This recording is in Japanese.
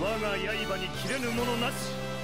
我が刃に切れぬものなし。